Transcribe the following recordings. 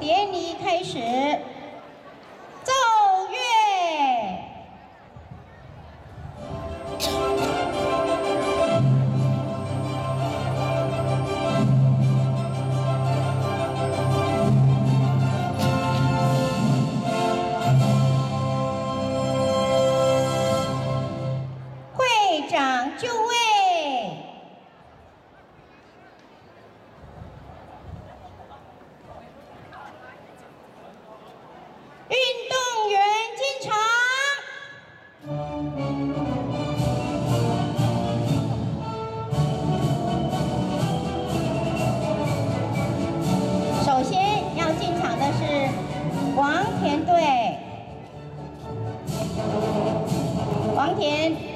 典礼开始，奏乐。会长就位。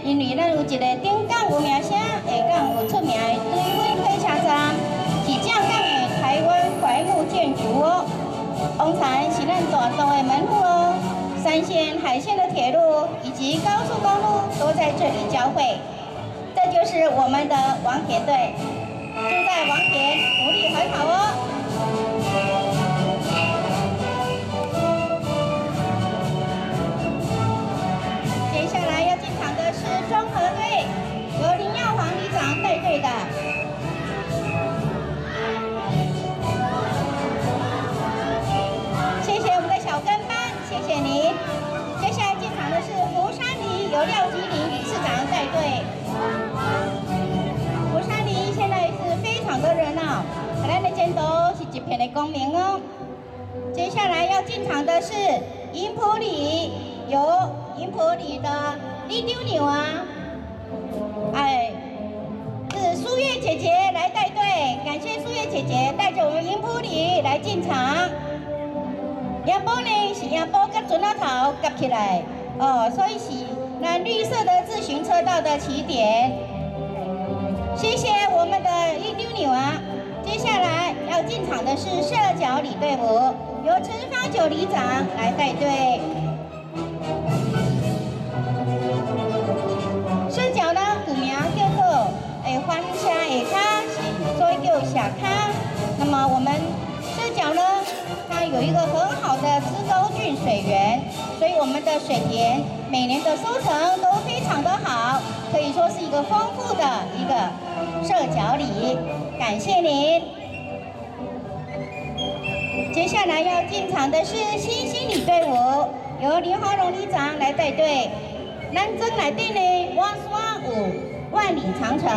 因为咱有一个顶港有名声，下港有出名的对位火车站，是正港的台湾槐木建筑哦。王禅是咱大道的门户哦，三线、海线的铁路以及高速公路都在这里交汇。这就是我们的王田队，住在王田努力很好哦。班，谢谢您。接下来进场的是福山里，由廖吉林理事长带队。福山里现在是非常的热闹，咱的前头是一片的光明哦。接下来要进场的是银埔里，由银埔里的李丢牛啊，哎，是苏月姐姐来带队，感谢苏月姐姐带着我们银埔里来进场。杨波呢是杨波跟准老头夹起来，哦，所以是那绿色的自行车道的起点。谢谢我们的一丢牛啊！接下来要进场的是社脚里队伍，由陈方九里长来带队。社脚呢，古名叫做诶欢车下卡，是所以叫下卡。那么我们，它有一个很好的资沟郡水源，所以我们的水田每年的收成都非常的好，可以说是一个丰富的一个社脚里。感谢您。接下来要进场的是新兴里队伍，由林华荣里长来带队。南征来队呢，挖刷舞万里长城，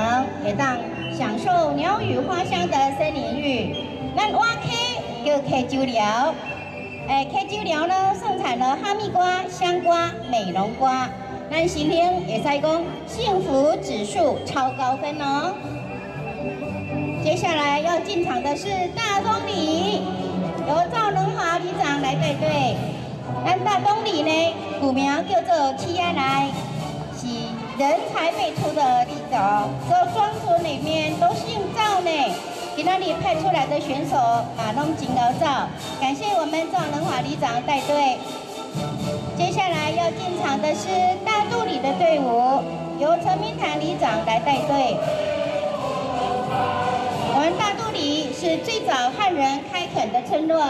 也当享受鸟语花香的森林浴。咱挖 K 叫 K 酒寮，哎，K 酒寮呢盛产了哈密瓜、香瓜、美容瓜，咱心灵也在讲幸福指数超高分哦。接下来要进场的是大东里，由赵能华里长来带队。咱大东里呢，古名叫做七安来，是人才辈出的里长，这庄村里面都姓赵呢。给那里派出来的选手马龙金高赵，感谢我们赵能华里长带队。接下来要进场的是大肚里的队伍，由陈明潭里长来带队。我们大肚里是最早汉人开垦的村落，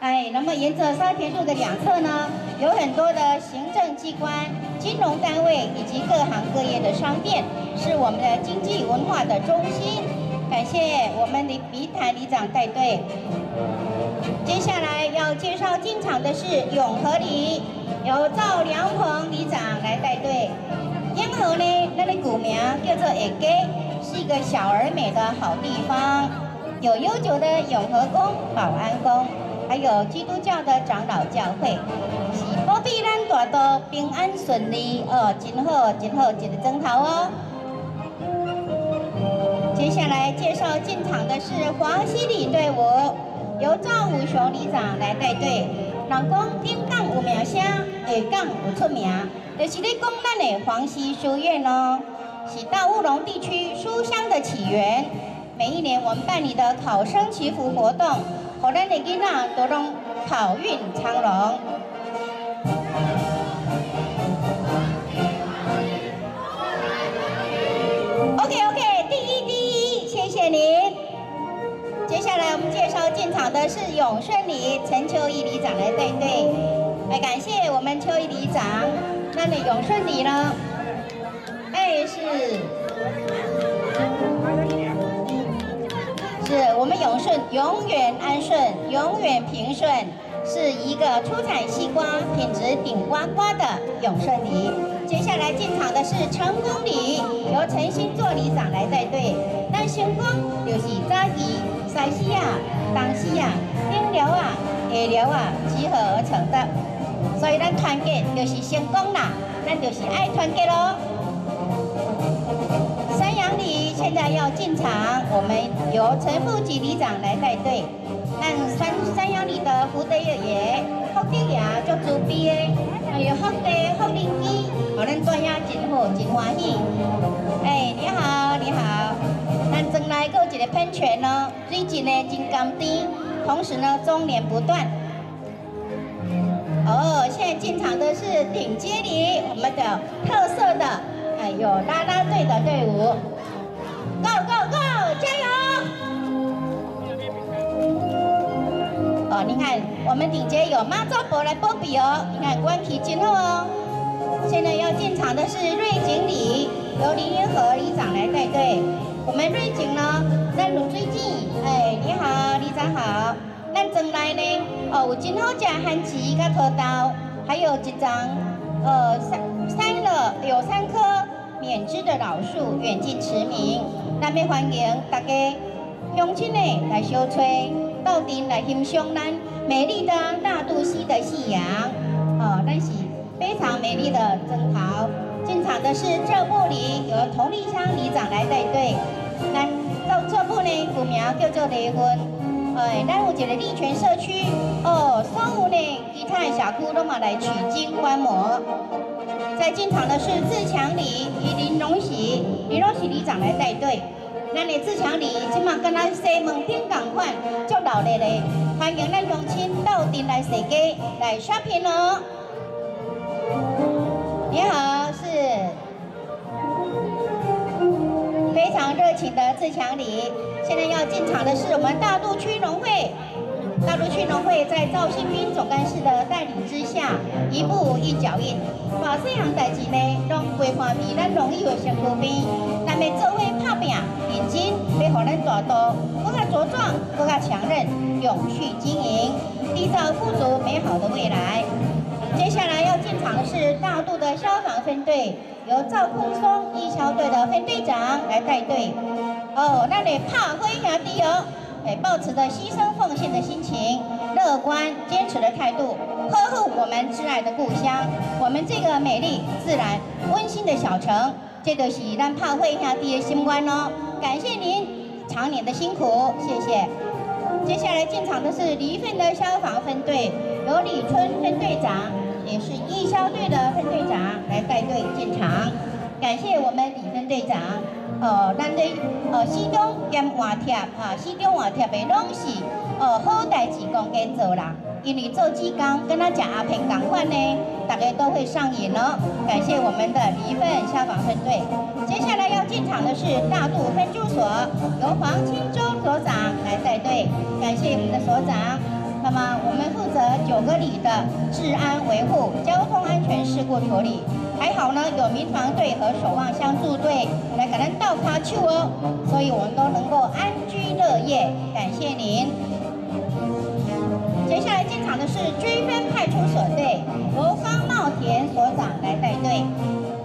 哎，那么沿着沙田路的两侧呢，有很多的行政机关、金融单位以及各行各业的商店，是我们的经济文化的中心。感谢我们的比台里长带队。接下来要介绍进场的是永和里，由赵良鹏里长来带队。永和呢，那里古名叫做下街，是一个小而美的好地方，有悠久的永和宫、保安宫，还有基督教的长老教会，是保庇咱大都平安顺利哦，真好真好一个征头哦。接下来介绍进场的是黄溪里队伍，由赵武雄里长来带队。人讲顶杠有名声，下杠有出名，就是咧讲咱的黄溪书院哦，是大乌龙地区书香的起源。每一年我们办理的考生祈福活动，互咱的囡仔都能好运昌隆。永顺里陈秋义里长来带队，来感谢我们秋义里长。那你永顺里呢？哎，是，是我们永顺永远安顺，永远平顺，是一个出产西瓜、品质顶呱呱的永顺里。接下来进场的是成功里，由陈新做里长来带队。那成功就是早期西西啊、东西啊、顶流啊、下流啊集合而成的，所以咱团结就是成功啦，咱就是爱团结喽。三阳里现在要进场，我们由陈副吉里长来带队。但三三阳里的福德爷爷、福德爷做主编的，还有福德、福林基，我们大家真好，真欢喜。哎，你好。咱庄内有一个喷泉呢，水质呢真甘甜，同时呢中年不断。哦，现在进场的是顶尖里我们的特色的，哎，有啦啦队的队伍，Go Go Go，加油！哦，你看我们顶尖有妈祖婆来波比哦，你看关系真好哦。现在要进场的是瑞景里，由林云和里长来带队。我们瑞景呢，在鲁最近，哎，你好，李长好。那正来呢，哦，有真好食番薯甲土豆，还有一张，呃，三三了有三棵免枝的老树，远近驰名。那边欢迎大家乡亲呢来小吹，到顶来欣赏咱美丽的大肚溪的夕阳。哦，那是非常美丽的征桃。进场的是这部里来带队，咱到这部呢，古名叫做离婚。哎，咱有一个利泉社区，哦，所有呢其他的社区都嘛来取经观摩。在进场的是自强里以林荣喜，林荣喜里长来带队。咱的自强里今嘛跟咱西门町共款，足热闹的，欢迎咱乡亲到店来踅街来 shopping 哦。你好，热情的自强里。现在要进场的是我们大渡区农会。大陆区农会在赵新兵总干事的带领之下，一步一脚印，把这样代志呢，拢规划比咱容易的辛苦边，咱们做伙拍拼，认真，要让咱大肚更加茁壮，更加强韧，永续经营，缔造富足美好的未来。接下来要进场的是大渡的消防分队，由赵空松义消队的分队长来带队。哦，那里怕灰兄弟哦，哎，保持着牺牲奉献的心情，乐观坚持的态度，呵护我们挚爱的故乡，我们这个美丽、自然、温馨的小城，这都是咱怕灰兄弟的心愿哦。感谢您常年的辛苦，谢谢。接下来进场的是离分的消防分队，由李春分队长。也是义消队的分队长来带队进场，感谢我们李分队长。哦，咱对呃，西中兼换贴哈，西中换贴的拢是呃好代志讲给做啦。因为做志工跟他讲阿平港款呢，大家都会上瘾哦。感谢我们的离分消防分队。接下来要进场的是大渡分驻所，由黄清洲所长来带队，感谢我们的所长。那么我们负责九个里的治安维护、交通安全事故处理，还好呢，有民防队和守望相助队来给咱倒卡球哦，所以我们都能够安居乐业，感谢您。接下来进场的是追分派出所队，由方茂田所长来带队。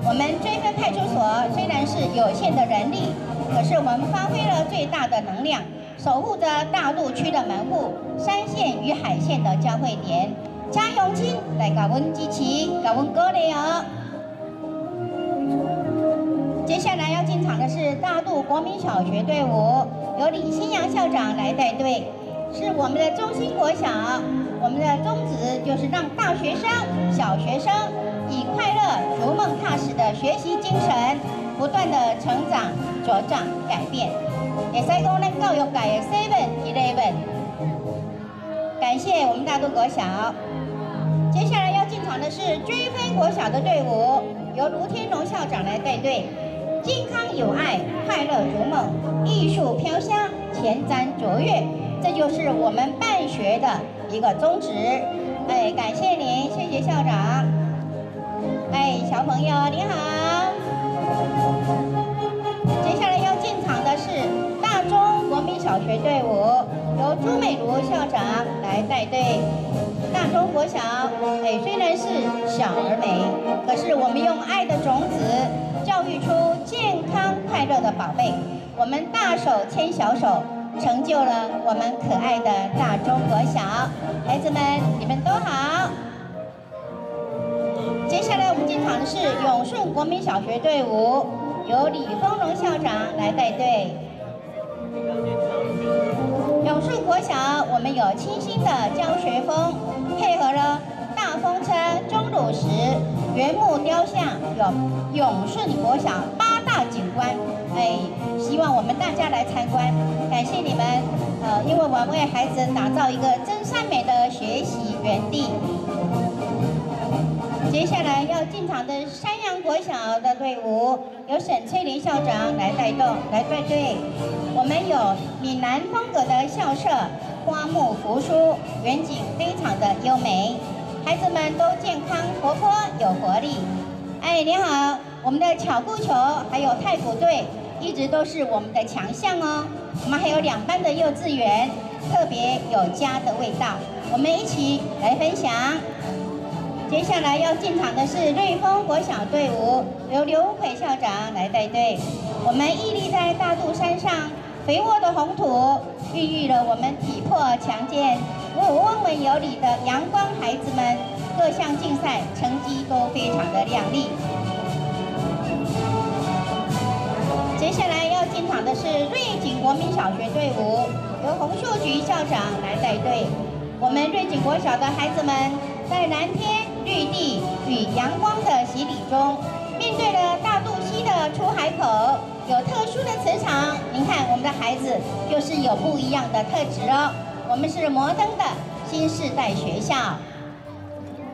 我们追分派出所虽然是有限的人力，可是我们发挥了最大的能量。守护着大陆区的门户，山线与海线的交汇点。嘉永清来搞温支持，搞温歌励哦。接下来要进场的是大渡国民小学队伍，由李新阳校长来带队，是我们的中心国小。我们的宗旨就是让大学生、小学生以快乐、逐梦踏实的学习精神，不断的成长、茁壮、改变。也使讲咱教育界的 Seven Eleven，感谢我们大渡国小。接下来要进场的是追分国小的队伍，由卢天荣校长来带队。健康有爱，快乐如梦，艺术飘香，前瞻卓越，这就是我们办学的一个宗旨。哎，感谢您，谢谢校长。哎，小朋友你好。是我们用爱的种子，教育出健康快乐的宝贝。我们大手牵小手，成就了我们可爱的大中国小孩子们，你们都好。接下来我们进场的是永顺国民小学队伍，由李丰荣校长来带队。永顺国小，我们有清新的教学风，配合了大风车、钟乳石、原木雕像，有永顺国小八大景观。哎，希望我们大家来参观，感谢你们。呃，因为我们为孩子打造一个真善美的学习园地。接下来要进场的山阳国小的队伍，由沈翠玲校长来带动、来带队。我们有闽南风格的校舍，花木扶疏，远景非常的优美，孩子们都健康、活泼、有活力。哎，你好，我们的巧固球还有太鼓队一直都是我们的强项哦。我们还有两班的幼稚园，特别有家的味道。我们一起来分享。接下来要进场的是瑞丰国小队伍，由刘奎校长来带队。我们屹立在大肚山上，肥沃的红土孕育了我们体魄强健、温文有礼的阳光。各项竞赛成绩都非常的亮丽。接下来要进场的是瑞景国民小学队伍，由洪秀菊校长来带队。我们瑞景国小的孩子们在蓝天。绿地与阳光的洗礼中，面对了大肚溪的出海口，有特殊的磁场。您看，我们的孩子就是有不一样的特质哦。我们是摩登的新时代学校。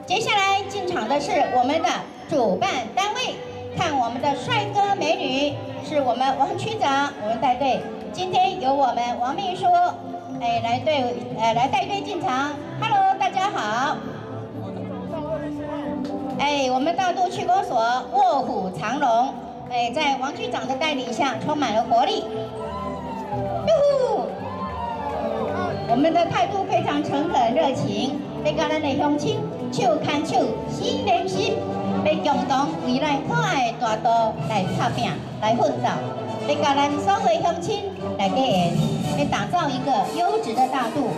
接下来进场的是我们的主办单位，看我们的帅哥美女，是我们王区长，我们带队。今天由我们王秘书，哎，来队，呃，来带队进场。Hello，大家好。哎，我们大肚区公所卧虎藏龙，哎，在王局长的带领下，充满了活力。哟呼！我们的态度非常诚恳热情，要甲咱的乡亲手牵手，心连心，要共同为咱可爱的大道来打拼、来奋斗，要甲咱所有乡亲来加油，要打造一个优质的大度。